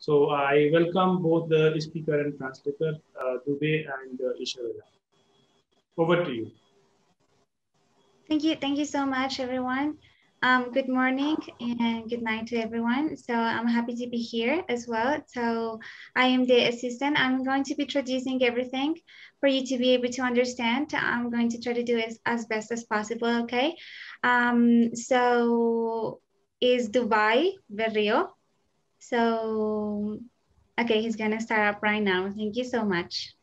So I welcome both the speaker and translator, uh, Duvay and uh, Isabella. Over to you. Thank you. Thank you so much, everyone. Um, good morning and good night to everyone. So I'm happy to be here as well. So I am the assistant. I'm going to be traducing everything for you to be able to understand. I'm going to try to do it as best as possible, okay? Um, so is Duvay Berrio. So, okay, he's gonna start up right now. Thank you so much.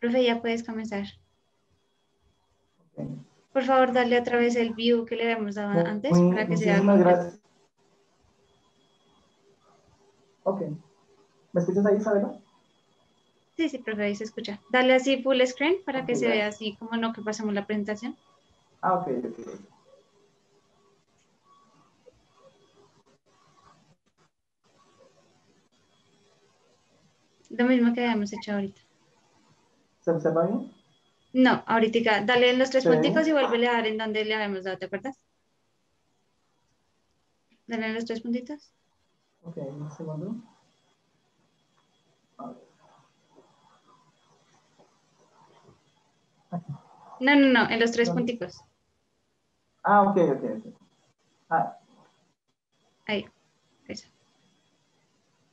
Profe, ya puedes comenzar. Okay. Por favor, dale otra vez el view que le habíamos dado antes para que sea. muchísimas gracias. Ok. ¿Me escuchas ahí, Isabela? Sí, sí, profe, ahí se escucha. Dale así full screen para que se vea así como no que pasemos la presentación. Ah, ok, ok. Lo mismo que habíamos hecho ahorita. ¿Se observa bien? No, ahorita, dale en los tres Sí. punticos y vuelve a dar en donde le habíamos dado, ¿te acuerdas? Dale en los tres puntitos. Ok, un segundo. No, no, no, en los tres ¿Dónde? punticos. Ah, ok, ok, ok. Ah, Ahí.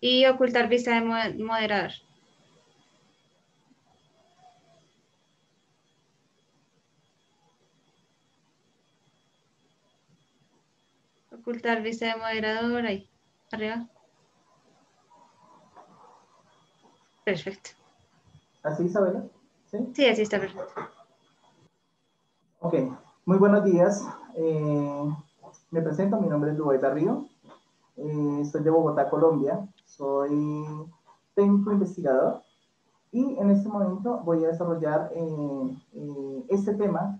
Y ocultar vista de mo- moderador. Ocultar vista de moderador ahí. Arriba. Perfecto. ¿Así, Isabela? ¿Sí? Sí, así está perfecto. Ok, muy buenos días. Eh, me presento, mi nombre es Dubái Barrio. Eh, soy de Bogotá, Colombia. Soy técnico investigador y en este momento voy a desarrollar eh, eh, este tema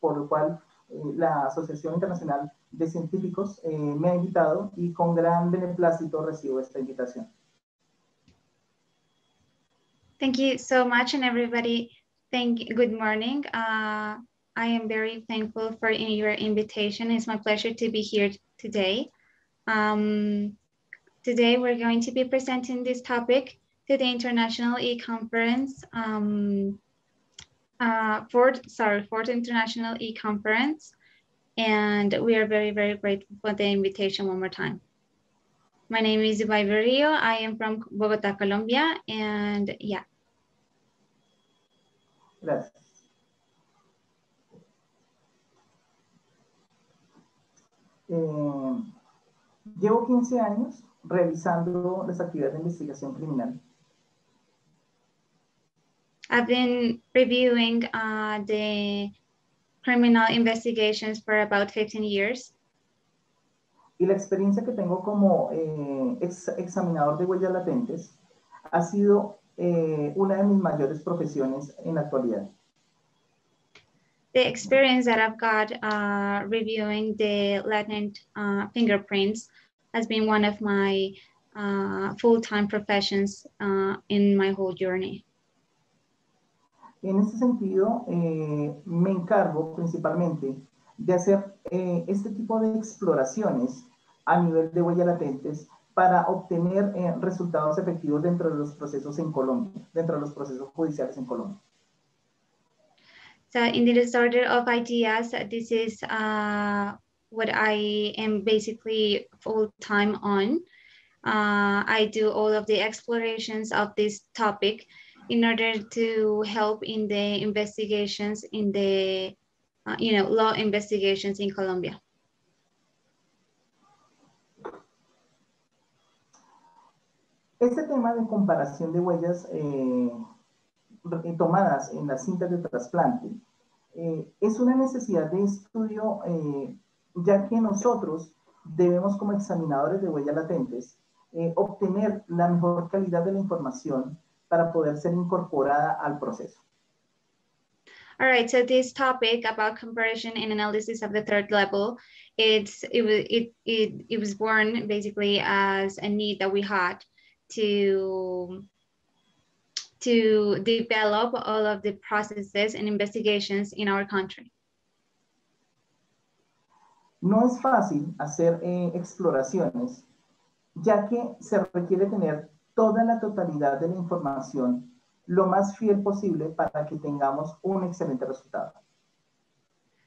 por el cual eh, la Asociación Internacional de Científicos me ha invitado y con gran beneplácito recibo esta invitación. Thank you so much, and everybody. Thank. Good morning. Uh, I am very thankful for your invitation. It's my pleasure to be here today. Um, today, we're going to be presenting this topic to the International E-Conference, um, uh, fourth, sorry, fourth International E-Conference, and we are very, very grateful for the invitation one more time. My name is Duvay Berrio. I am from Bogota, Colombia, and yeah, Gracias. Eh, llevo 15 años realizando las actividades de investigación criminal. I've been reviewing uh, the criminal investigations for about 15 years. Y la experiencia que tengo como eh, ex- examinador de huellas latentes ha sido eh, una de mis mayores profesiones en la actualidad. The experience that I've got uh, reviewing the latent uh, fingerprints has been one of my uh, full-time professions uh, in my whole journey. En ese sentido, eh, me encargo principalmente de hacer eh, este tipo de exploraciones a nivel de huellas latentes para obtener eh, resultados efectivos dentro de los procesos en Colombia, dentro de los procesos judiciales en Colombia. So in the disorder of ideas, this is uh, what I am basically full time on. Uh, I do all of the explorations of this topic in order to help in the investigations in the, uh, you know, law investigations in Colombia. Este tema de comparación de huellas eh, tomadas en las cintas de trasplante eh, es una necesidad de estudio, eh, ya que nosotros debemos como examinadores de huellas latentes eh, obtener la mejor calidad de la información para poder ser incorporada al proceso. All right, so this topic about comparison and analysis of the third level, it's it it it it was born basically as a need that we had to to develop all of the processes and investigations in our country. No es fácil hacer eh, exploraciones ya que se requiere tener toda la totalidad de la información lo más fiel posible para que tengamos un excelente resultado.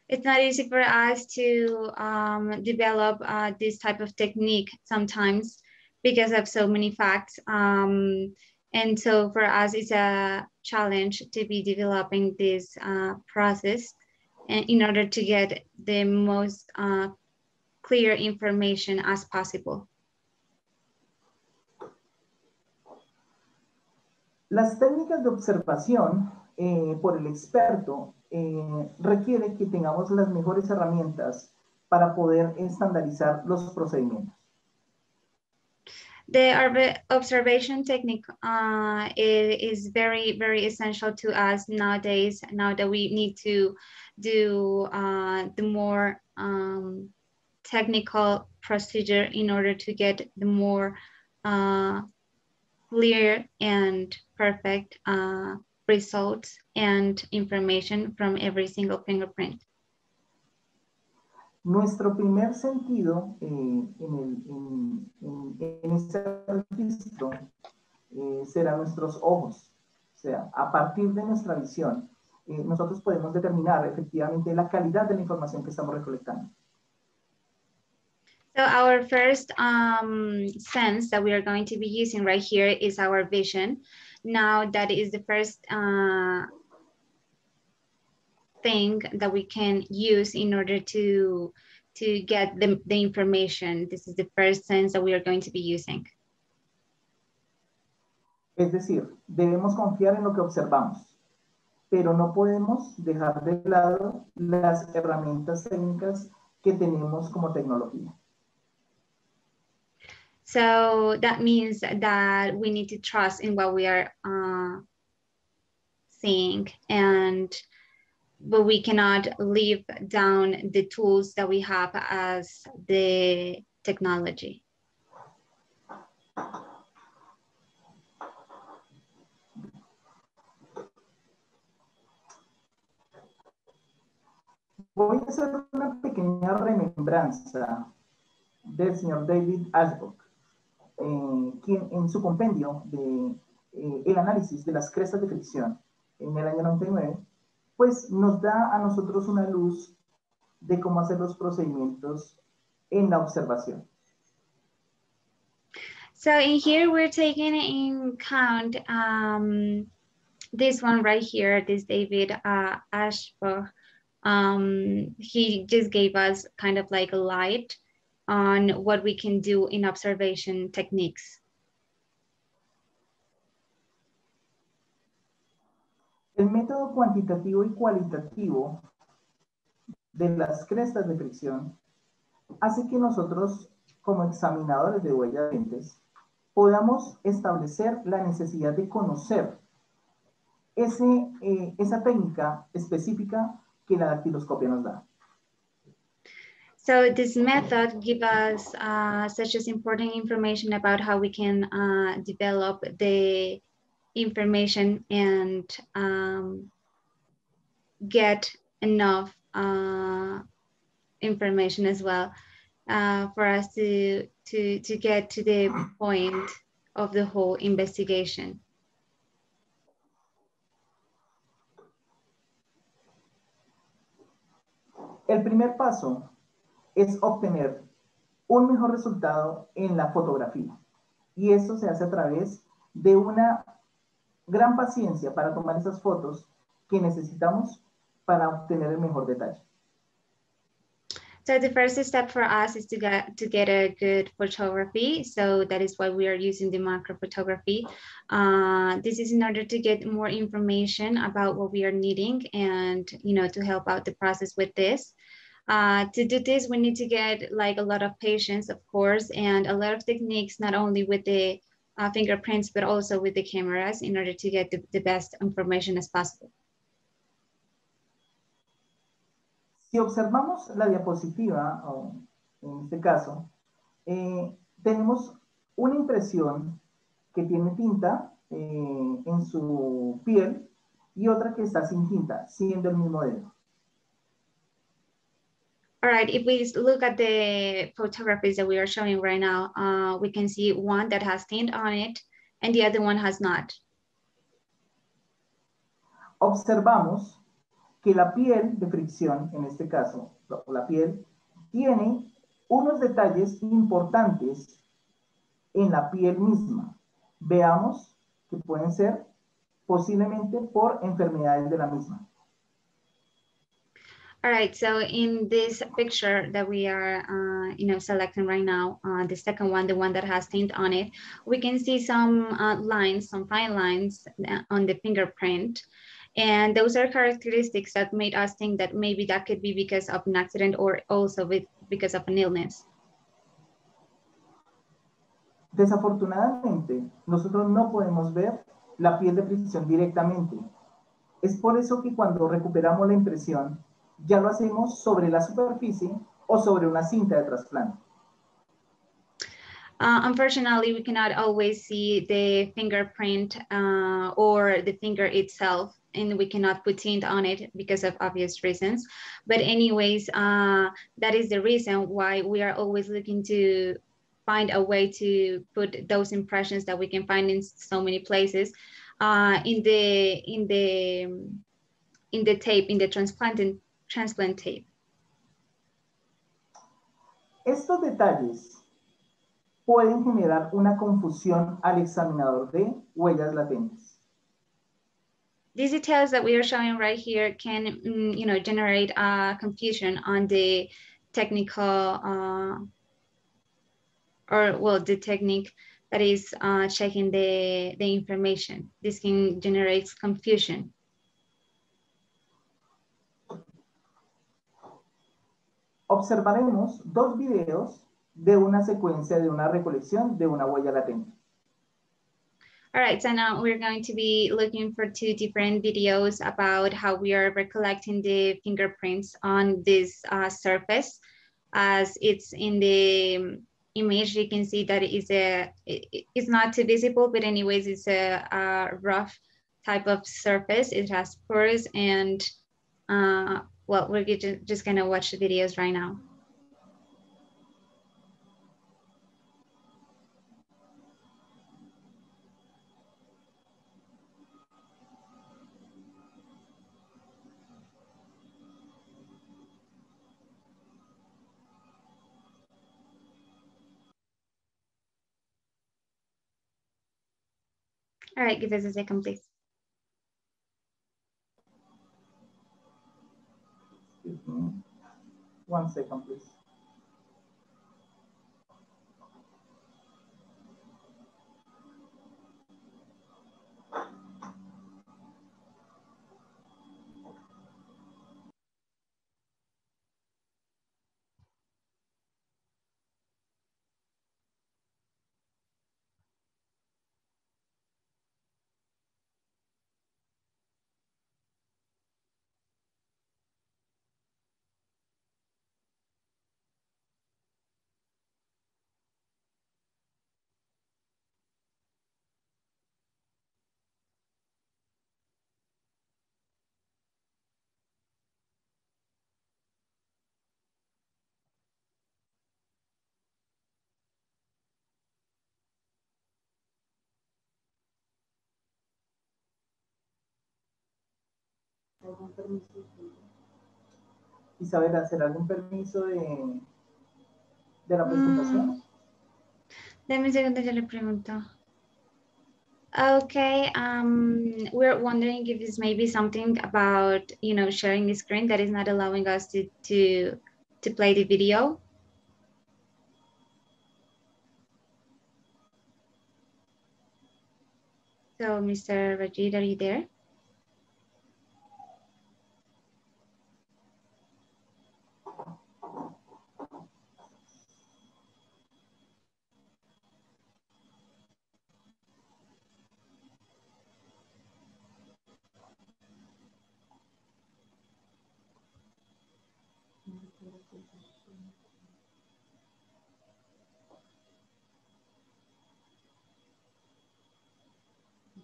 It's not easy for us to um, develop uh, this type of technique sometimes because of so many facts. Um, and so for us, it's a challenge to be developing this uh, process in order to get the most uh, clear information as possible. Las técnicas de observación eh, por el experto eh, requiere que tengamos las mejores herramientas para poder estandarizar los procedimientos. The observation technique uh, is very, very essential to us nowadays, now that we need to do uh, the more um, technical procedure in order to get the more uh, clear and perfect uh, results and information from every single fingerprint. Nuestro primer sentido eh, en, el, en, en, en, este registro eh, será nuestros ojos. O sea, a partir de nuestra visión, eh, nosotros podemos determinar efectivamente la calidad de la información que estamos recolectando. So our first um, sense that we are going to be using right here is our vision. Now that is the first uh, thing that we can use in order to, to get the, the information. This is the first sense that we are going to be using. Es decir, debemos confiar en lo que observamos, pero no podemos dejar de lado las herramientas técnicas que tenemos como tecnología. So that means that we need to trust in what we are uh, seeing and but we cannot leave down the tools that we have as the technology. Voy a hacer una pequeña remembranza del señor David Ashbaugh. eh, quien en su compendio de eh, el análisis de las crestas de fricción en el año 99, pues nos da a nosotros una luz de cómo hacer los procedimientos en la observación. So in here we're taking in count um, this one right here, this David uh, Ashbaugh. Um, he just gave us kind of like a light on what we can do in observation techniques. El método cuantitativo y cualitativo de las crestas de fricción hace que nosotros, como examinadores de huellas de lentes, podamos establecer la necesidad de conocer ese, eh, esa técnica específica que la dactiloscopia nos da. So this method gives us uh, such as important information about how we can uh, develop the information and um, get enough uh, information as well uh, for us to, to, to get to the point of the whole investigation. El primer paso es obtener un mejor resultado en la fotografía. Y eso se hace a través de una gran paciencia para tomar esas fotos que necesitamos para obtener el mejor detalle. So the first step for us is to get to get a good photography. So that is why we are using the macro photography. Uh, this is in order to get more information about what we are needing and you know to help out the process with this. Uh, to do this, we need to get like a lot of patience, of course, and a lot of techniques, not only with the uh, fingerprints, but also with the cameras in order to get the, the best information as possible. Si observamos la diapositiva, o en este caso, eh, tenemos una impresión que tiene tinta eh, en su piel y otra que está sin tinta, siendo el mismo dedo. All right, if we look at the photographies that we are showing right now, uh, we can see one that has tint on it and the other one has not. Observamos que la piel de fricción, en este caso, la piel, tiene unos detalles importantes en la piel misma. Veamos que pueden ser posiblemente por enfermedades de la misma. All right, so in this picture that we are, uh, you know, selecting right now, uh, the second one, the one that has tint on it, we can see some uh, lines, some fine lines uh, on the fingerprint. And those are characteristics that made us think that maybe that could be because of an accident or also with, because of an illness. Desafortunadamente, nosotros no podemos ver la piel de fricción directamente. Es por eso que cuando recuperamos la impresión, ya lo hacemos sobre la superficie o sobre una cinta de trasplante. Uh, unfortunately, we cannot always see the fingerprint uh, or the finger itself, and we cannot put tint on it because of obvious reasons. But anyways, uh, that is the reason why we are always looking to find a way to put those impressions that we can find in so many places uh, in the in the in the tape in the transplanted transplant tape. Estos detalles pueden generar una confusión al examinador de huellas latentes. These details that we are showing right here can, mm, you know, generate uh, confusion on the technical, uh, or well, the technique that is uh, checking the, the information. This can generate confusion. Observaremos dos videos de una secuencia de una recolección de una huella latente. All right, so now we're going to be looking for two different videos about how we are recollecting the fingerprints on this uh, surface. As it's in the image, you can see that it is a, it's not too visible, but anyways, it's a, a rough type of surface. It has pores and uh, well, we're just gonna watch the videos right now. All right, give us a second, please. One second, please. Algún permiso? Isabel, ¿hacer algún permiso de, de la presentación? Mm. Dame un segundo, yo le pregunto. Okay, um, we're wondering if it's maybe something about, you know, sharing the screen that is not allowing us to, to, to play the video. So, Mr. Rajid, are you there?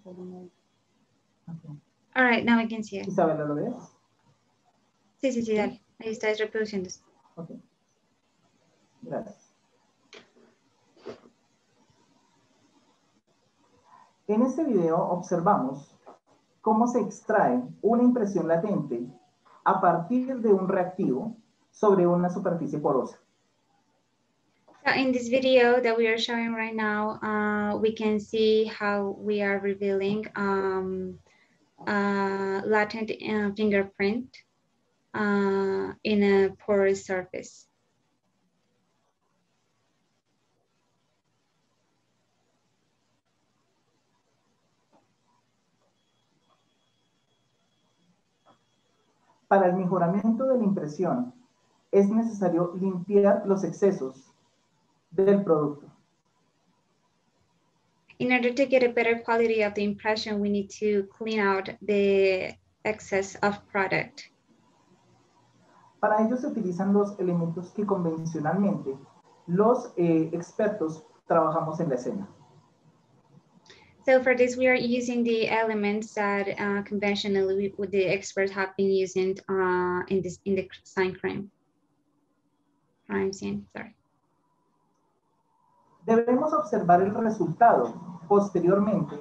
All right, now I can see it. Isabela, ¿lo ves? Sí, sí, sí, dale. Ahí está reproduciendo. Ok. Gracias. En este video observamos cómo se extrae una impresión latente a partir de un reactivo sobre una superficie porosa. So in this video that we are showing right now, uh, we can see how we are revealing um, uh, latent uh, fingerprint uh, in a porous surface. Para el mejoramiento de la impresión, es necesario limpiar los excesos del producto. In order to get a better quality of the impression, we need to clean out the excess of product. Para ello se utilizan los elementos que convencionalmente los eh, expertos trabajamos en la escena. So for this, we are using the elements that uh, conventionally we, the experts have been using uh, in this in the sign crime. Crime scene, sorry. Debemos observar el resultado posteriormente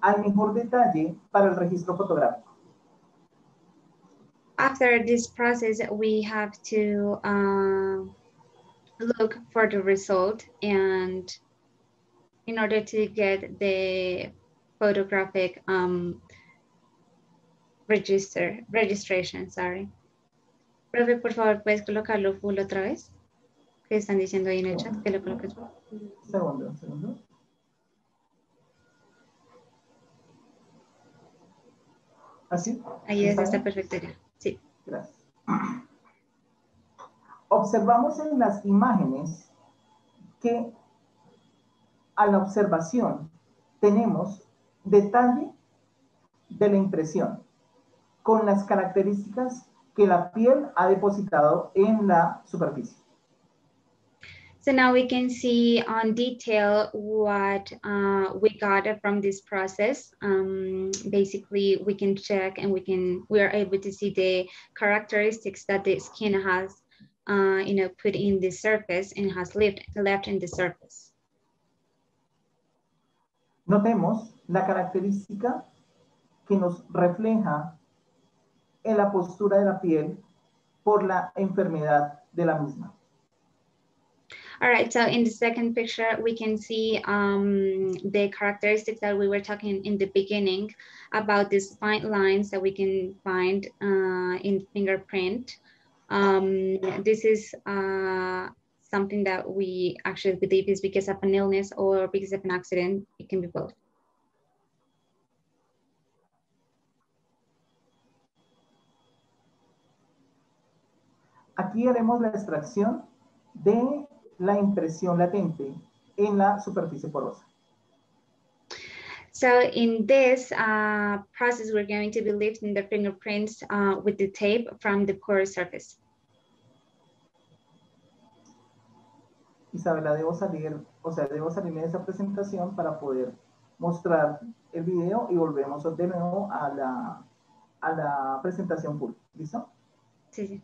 al mejor detalle para el registro fotográfico. After this process, we have to uh, look for the result and in order to get the photographic um, register, registration, sorry. Profe, por favor, ¿puedes colocarlo full otra vez? ¿Qué están diciendo ahí en el chat? Que lo coloques. Segundo, segundo. ¿Así? Ahí es, ¿Está perfecto ya. Sí. Gracias. Observamos en las imágenes que a la observación tenemos detalle de la impresión con las características que la piel ha depositado en la superficie. So now we can see on detail what uh, we got from this process. Um, basically, we can check and we can we are able to see the characteristics that the skin has, uh, you know, put in the surface and has left left in the surface. Notemos la característica que nos refleja en la postura de la piel por la enfermedad de la misma. All right, so in the second picture, we can see um, the characteristics that we were talking in the beginning about these fine lines that we can find uh, in fingerprint. Um, this is uh, something that we actually believe is because of an illness or because of an accident. It can be both. Aquí haremos la extracción de la impresión latente en la superficie porosa. So in this uh, process, we're going to be lifting the fingerprints uh, with the tape from the porous surface. Isabela, debo salir, o sea, debo salirme de esa presentación para poder mostrar el video y volvemos de nuevo a la, a la presentación full. ¿Listo? Sí, sí.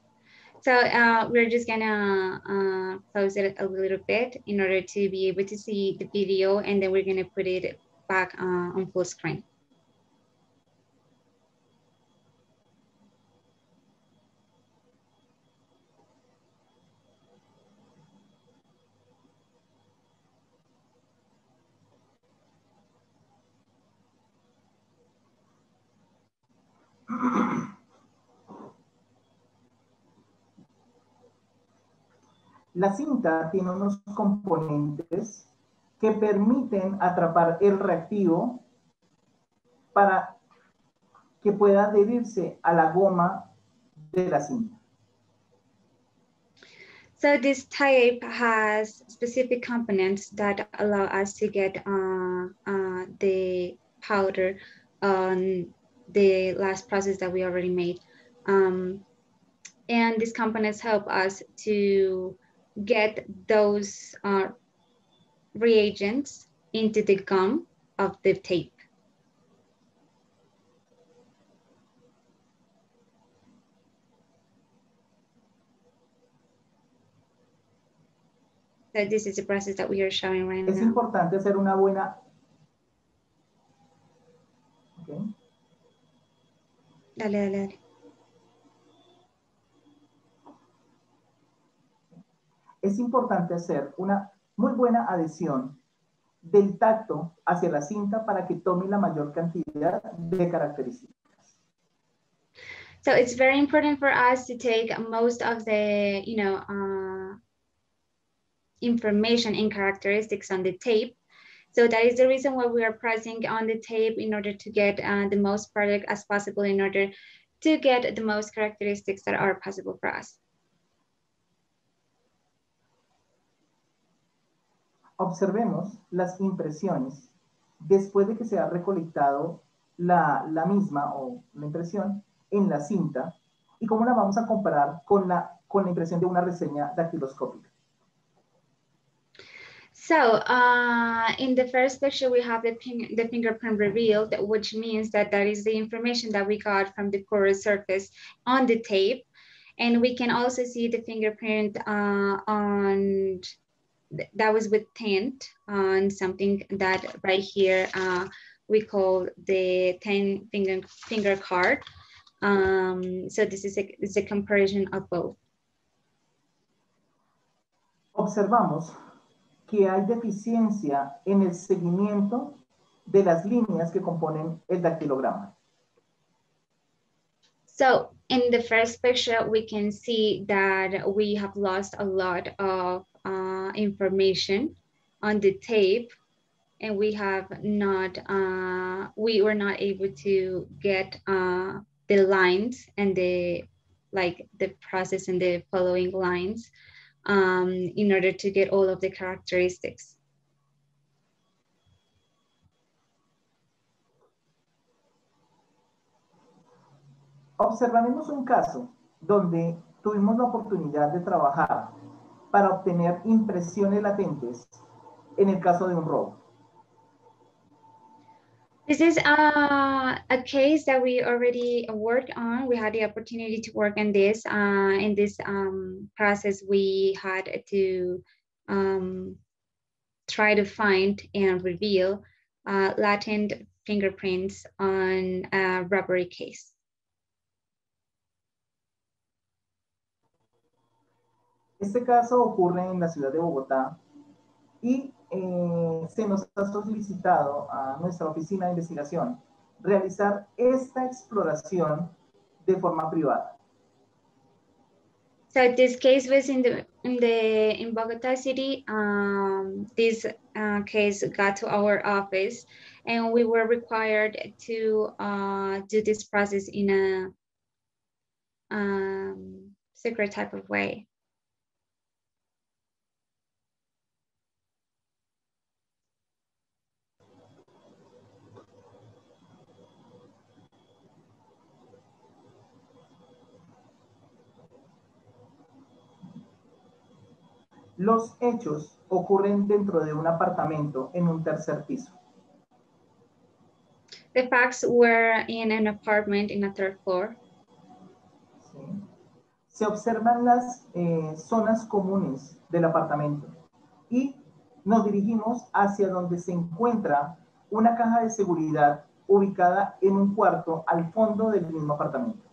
So uh, we're just gonna uh, close it a little bit in order to be able to see the video and then we're gonna put it back uh, on full screen. La cinta tiene unos componentes que permiten atrapar el reactivo para que pueda adherirse a la goma de la cinta. So this tape has specific components that allow us to get uh, uh, the powder on the last process that we already made. Um, and these components help us to get those uh, reagents into the gum of the tape. So this is the process that we are showing right Es now. importante hacer una buena... Okay. Dale, dale, dale. Es importante hacer una muy buena adhesión del tacto hacia la cinta para que tome la mayor cantidad de características. So it's very important for us to take most of the, you know, uh, information and characteristics on the tape. So that is the reason why we are pressing on the tape in order to get uh, the most product as possible in order to get the most characteristics that are possible for us. Observemos las impresiones después de que se ha recolectado la, la misma o la impresión en la cinta y cómo la vamos a comparar con la, con la impresión de una reseña dactiloscópica. So uh, in the first picture, we have the, ping the fingerprint revealed, which means that that is the information that we got from the porous surface on the tape. And we can also see the fingerprint uh, on, th- that was with tint on something that right here uh, we call the 10 finger, finger card. Um, so this is a, is a comparison of both. Observamos que hay deficiencia en el seguimiento de las líneas que componen el dactilograma. So in the first picture, we can see that we have lost a lot of information on the tape and we have not, uh, we were not able to get uh, the lines and the, like the process and the following lines um, in order to get all of the characteristics. Observaremos un caso donde tuvimos la oportunidad de trabajar para obtener impresiones latentes en el caso de un robo. This is uh, a case that we already worked on. We had the opportunity to work on this. Uh, in this um, process, we had to um, try to find and reveal uh, latent fingerprints on a robbery case. Este caso ocurre en la ciudad de Bogotá y eh, se nos ha solicitado a nuestra oficina de investigación realizar esta exploración de forma privada. So this case was in the in the in Bogota City. Um, this uh, case got to our office, and we were required to uh, do this process in a um, secret type of way. Los hechos ocurren dentro de un apartamento en un tercer piso. The facts were in an apartment in a third floor. ¿sí? Se observan las eh, zonas comunes del apartamento y nos dirigimos hacia donde se encuentra una caja de seguridad ubicada en un cuarto al fondo del mismo apartamento.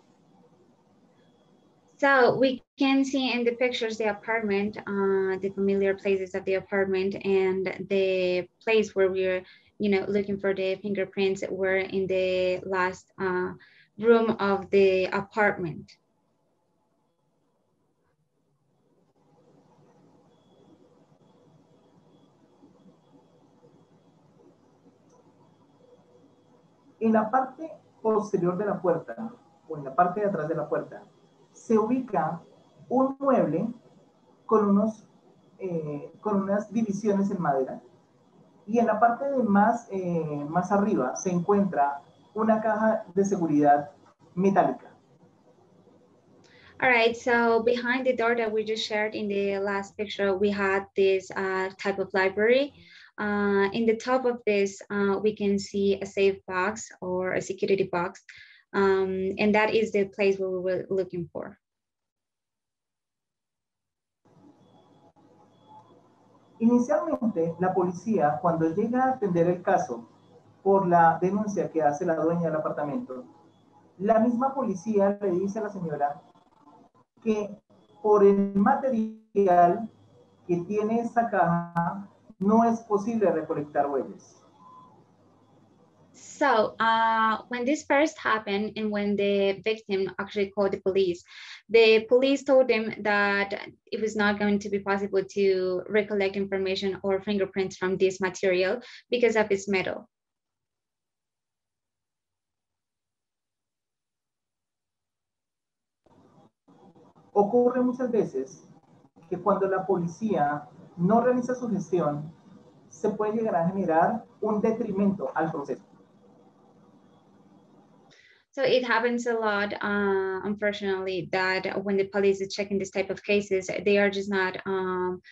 So we can see in the pictures the apartment, uh, the familiar places of the apartment, and the place where we're, you know, looking for the fingerprints were in the last uh, room of the apartment. En la parte posterior de la puerta o en la parte de atrás de la puerta se ubica un mueble con, unos, eh, con unas divisiones en madera. Y en la parte de más, eh, más arriba se encuentra una caja de seguridad metálica. All right, so behind the door that we just shared in the last picture, we had this uh, type of library. Uh, in the top of this, uh, we can see a safe box or a security box. Um, and that is the place where we were looking for. Inicialmente, la policía, cuando llega a atender el caso por la denuncia que hace la dueña del apartamento, la misma policía le dice a la señora que por el material que tiene esa caja no es posible recolectar huellas. So uh, when this first happened and when the victim actually called the police, the police told him that it was not going to be possible to recollect information or fingerprints from this material because of its metal. Ocurre muchas veces que cuando la policía no realiza su gestión, se puede llegar a generar un detrimento al proceso. So it happens a lot, uh, unfortunately, that when the police is checking this type of cases, they are just not um,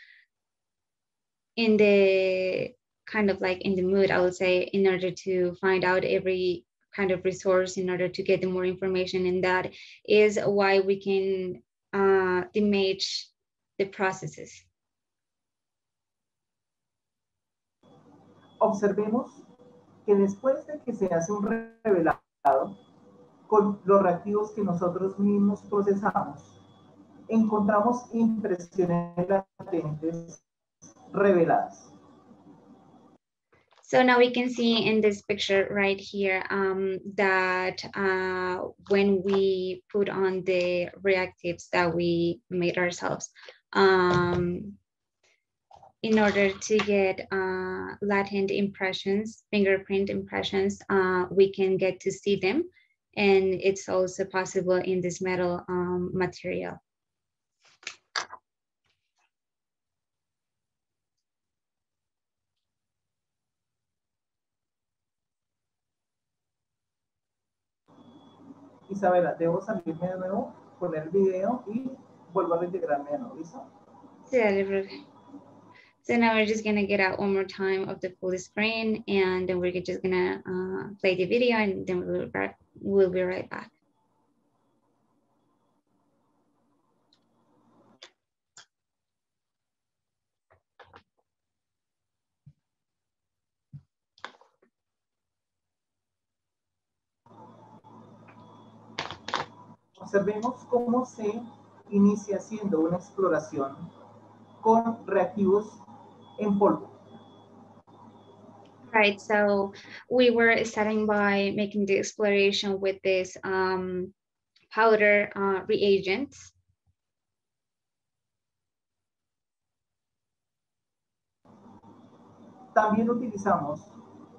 in the kind of like in the mood, I would say, in order to find out every kind of resource in order to get the more information. And that is why we can uh, damage the processes. Observemos que después de que se hace un revelado, con los reactivos que nosotros mismos procesamos, encontramos impresiones latentes reveladas. So now we can see in this picture right here um, that uh, when we put on the reactives that we made ourselves, um, in order to get uh, latent impressions, fingerprint impressions, uh, we can get to see them and it's also possible in this metal um, material. Isabela, debo salirme de nuevo, poner el video y vuelvo a reintegrarme de nuevo, ¿listo? Sí, dale, So now we're just gonna get out one more time of the full screen and then we're just gonna uh, play the video and then we'll, we'll be right back. Observemos cómo se inicia haciendo una exploración con reactivos polvo. Right, so we were starting by making the exploration with this um, powder uh, reagents. También utilizamos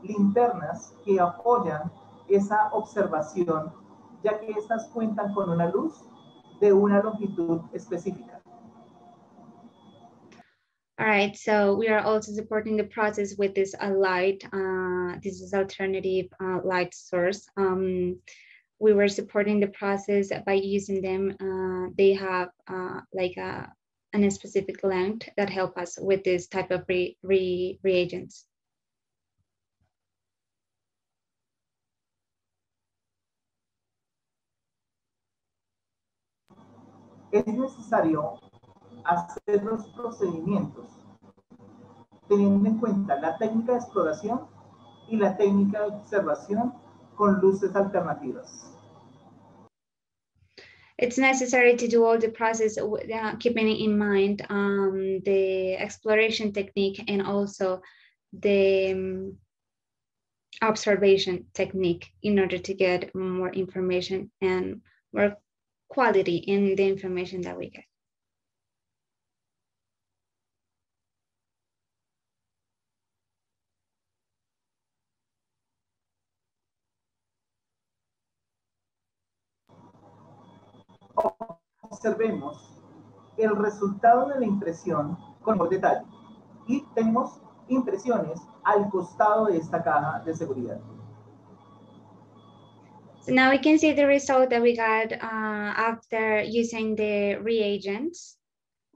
linternas que apoyan esa observación, ya que estas cuentan con una luz de una longitud específica. All right, so we are also supporting the process with this uh, light. Uh, this is alternative uh, light source. Um, we were supporting the process by using them. Uh, they have uh, like a, a specific length that help us with this type of re, re, reagents. Es necesario hacer los procedimientos teniendo en cuenta la técnica de exploración y la técnica de observación con luces alternativas. It's necessary to do all the process uh, keeping in mind um, the exploration technique and also the um, observation technique in order to get more information and more quality in the information that we get. Observemos el resultado de la impresión con detalle. Y tenemos impresiones al costado de esta caja de seguridad. So now we can see the result that we got uh, after using the reagents.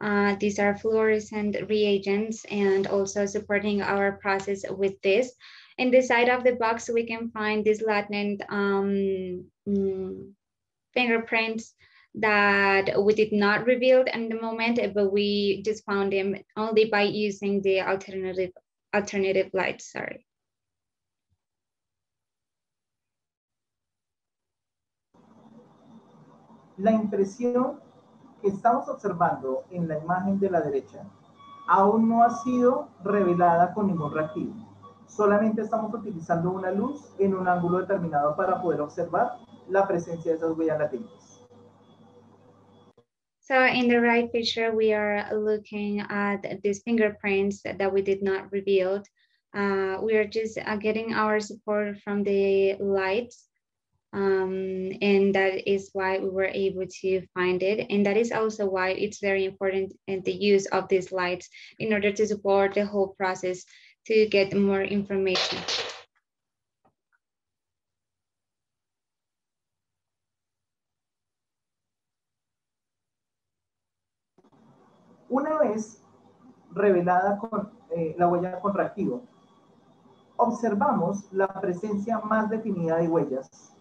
Uh, these are fluorescent reagents and also supporting our process with this. In the side of the box, we can find these latent um, mm, fingerprints that we did not reveal in the moment, but we just found them only by using the alternative alternative light, sorry. La impresión que estamos observando en la imagen de la derecha aún no ha sido revelada con ningún reactivo. Solamente estamos utilizando una luz en un ángulo determinado para poder observar la presencia de esas huellas latentes. So in the right picture, we are looking at these fingerprints that we did not reveal. Uh, we are just uh, getting our support from the lights. Um, and that is why we were able to find it. And that is also why it's very important in the use of these lights in order to support the whole process to get more information. Una vez revelada con eh, la huella con reactivo, observamos la presencia más definida de huellas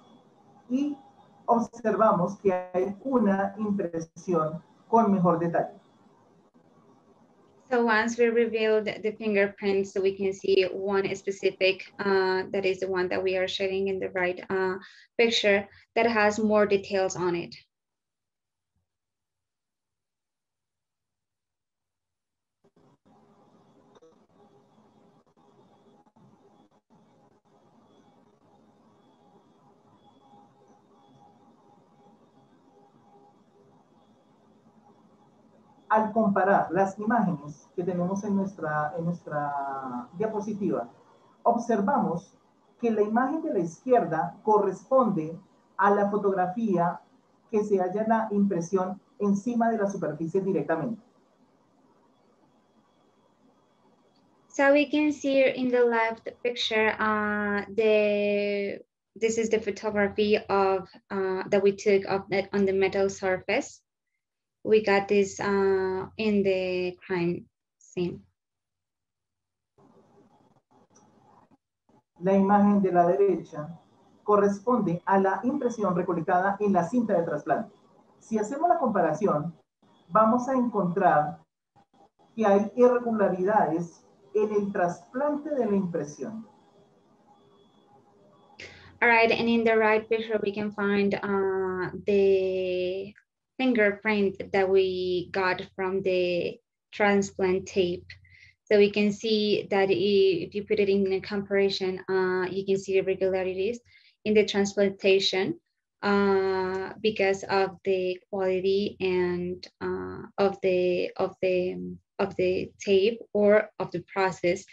y observamos que hay una impresión con mejor detalle. So once we revealed the fingerprints, we can see one specific, uh, that is the one that we are showing in the right uh, picture that has more details on it. Al comparar las imágenes que tenemos en nuestra, en nuestra diapositiva, observamos que la imagen de la izquierda corresponde a la fotografía que se halla la impresión encima de la superficie directamente. So we can see in the left picture, uh, the this is the photography of uh, that we took of on the metal surface. We got this uh, in the crime scene. La imagen de la derecha corresponde a la impresión recolectada en la cinta de trasplante. Si hacemos la comparación, vamos a encontrar que hay irregularidades en el trasplante de la impresión. All right, and in the right picture, we can find uh, the fingerprint that we got from the transplant tape. So we can see that if you put it in a comparison, uh, you can see irregularities in the transplantation uh, because of the quality and uh, of the of the of the tape or of the process.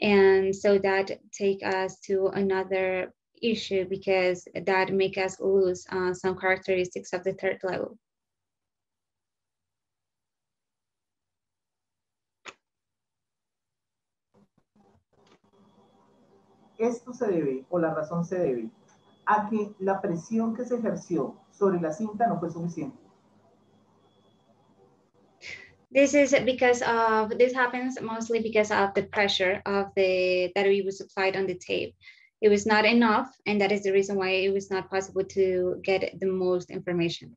And so that take us to another issue because that make us lose uh, some characteristics of the third level. Esto se debe, o la razón se debe, a que la presión que se ejerció sobre la cinta no fue suficiente. This is because of, this happens mostly because of the pressure of the, that we was applied on the tape. It was not enough, and that is the reason why it was not possible to get the most information.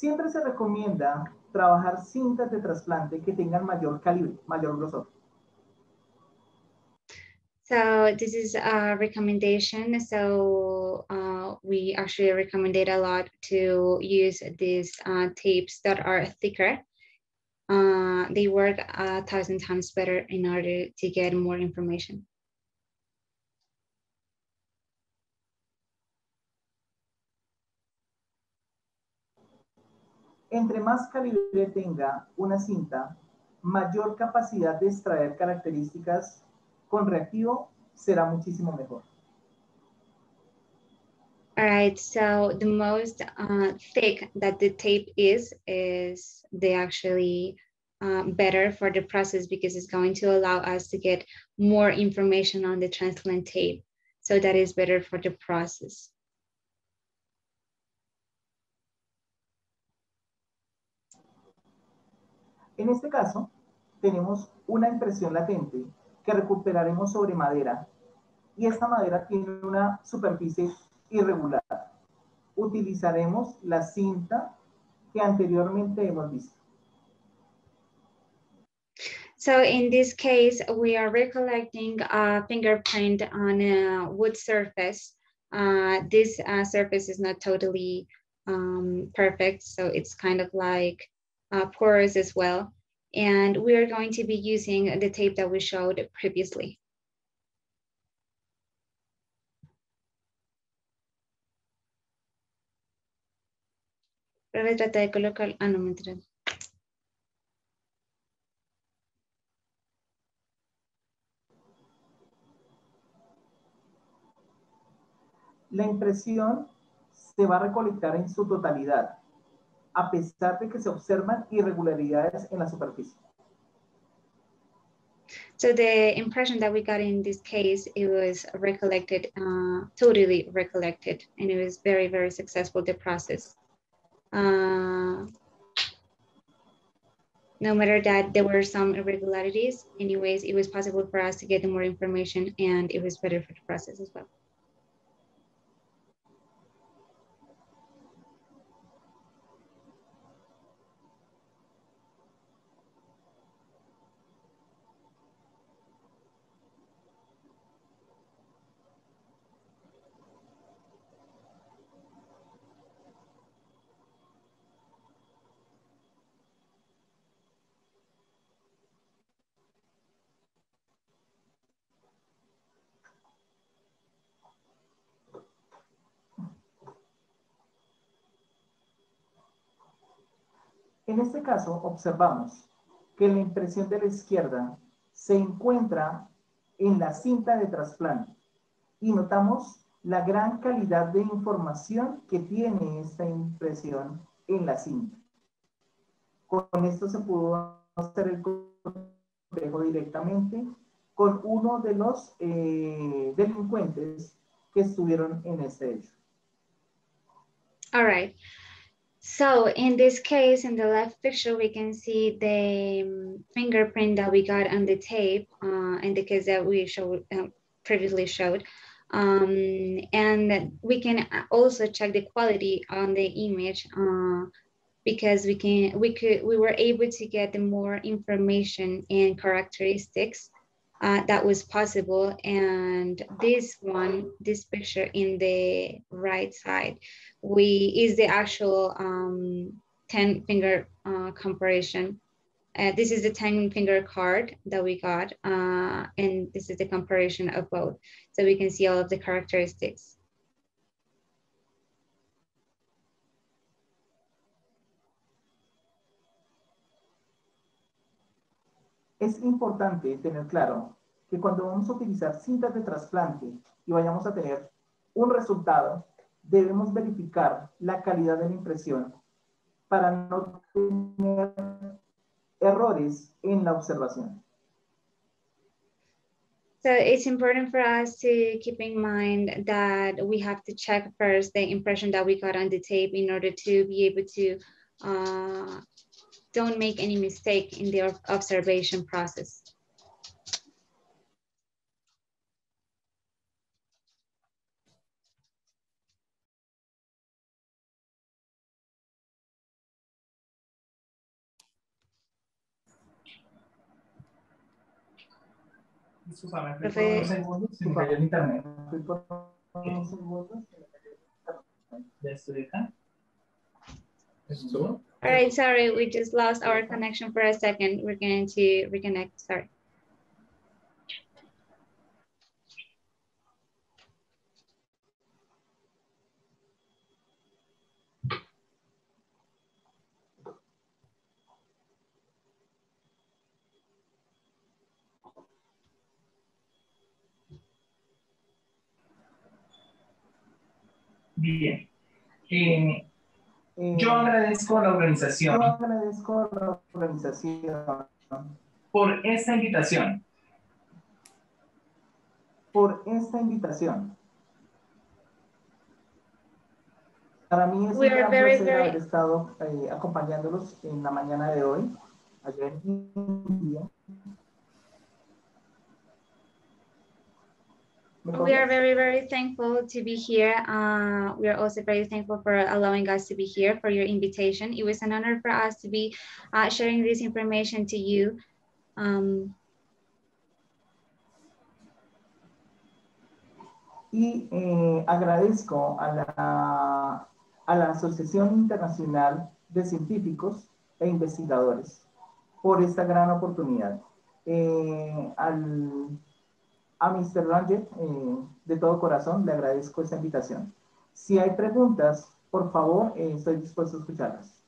Siempre se recomienda trabajar cintas de trasplante que tengan mayor calibre, mayor grosor. So this is a recommendation. So uh, we actually recommend a lot to use these uh, tapes that are thicker. Uh, they work a thousand times better in order to get more information. Entre más calibre tenga una cinta, mayor capacidad de extraer características con reactivo será muchísimo mejor. All right, so the most uh, thick that the tape is, is the actually uh, better for the process because it's going to allow us to get more information on the transplant tape. So that is better for the process. En este caso, tenemos una impresión latente que recuperaremos sobre madera y esta madera tiene una superficie irregular. Utilizaremos la cinta que anteriormente hemos visto. So in this case, we are recollecting a fingerprint on a wood surface. Uh, this uh, surface is not totally um, perfect, so it's kind of like uh, porous as well. And we're going to be using the tape that we showed previously. ah. La impresión se va a recolectar en su totalidad, a pesar de que se observan irregularidades en la superficie. So the impression that we got in this case, it was recollected, uh, totally recollected, and it was very, very successful, the process. Uh, no matter that there were some irregularities, anyways, it was possible for us to get more information and it was better for the process as well. En este caso, observamos que la impresión de la izquierda se encuentra en la cinta de trasplante y notamos la gran calidad de información que tiene esta impresión en la cinta. Con esto se pudo hacer el cotejo directamente con uno de los eh, delincuentes que estuvieron en este hecho. All right. So in this case, in the left picture, we can see the um, fingerprint that we got on the tape uh, in the case that we showed uh, previously showed. Um, and we can also check the quality on the image uh, because we can we could we were able to get the more information and characteristics uh, that was possible. And this one, this picture in the right side, we is the actual um, 10 finger uh, comparison. Uh, this is the 10 finger card that we got. Uh, and this is the comparison of both. So we can see all of the characteristics. Es importante tener claro que cuando vamos a utilizar cintas de trasplante y vayamos a tener un resultado, debemos verificar la calidad de la impresión para no tener errores en la observación. So it's important for us to keep in mind that we have to check first the impression that we got on the tape in order to be able to uh, don't make any mistake in the observation process. Disculpame, fui por unos segundos se me cayó el internet. Fui por unos segundos Ya estoy acá. All right, sorry, we just lost our connection for a second. We're going to reconnect, sorry. Bien. Eh, yo agradezco a la organización. Yo agradezco a la organización. Por esta invitación. Por esta invitación. Para mí es un gran placer haber estado eh, acompañándolos en la mañana de hoy. en India. We are very, very thankful to be here. Uh, we are also very thankful for allowing us to be here for your invitation. It was an honor for us to be uh, sharing this information to you. Um, y eh, agradezco a la, a la Asociación Internacional de Científicos e Investigadores por esta gran oportunidad. Eh, al, a Mr. Ranger, eh, de todo corazón, le agradezco esta invitación. Si hay preguntas, por favor, eh, estoy dispuesto a escucharlas.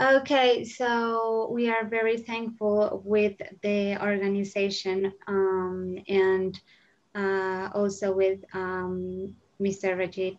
Okay, so we are very thankful with the organization um, and uh, also with um, Mr. Rajit